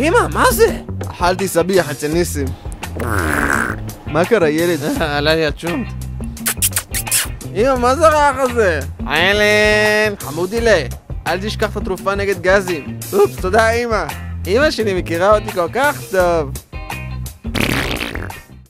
אמא, מה זה? אכלתי סביח אצל ניסים. מה קרה, ילד? אה, עלה לי הצ'ום. אמא, מה זה הרעך הזה? איילן, חמודילה, אל תשכח את התרופה נגד גזים. אופס, תודה אמא. אמא שלי מכירה אותי כל כך טוב.